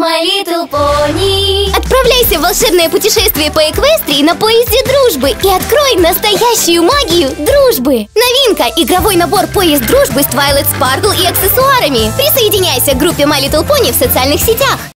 My Little Pony. Отправляйся в волшебное путешествие по Эквестрии на поезде дружбы и открой настоящую магию дружбы. Новинка – игровой набор поезд дружбы с Twilight Sparkle и аксессуарами. Присоединяйся к группе My Little Pony в социальных сетях.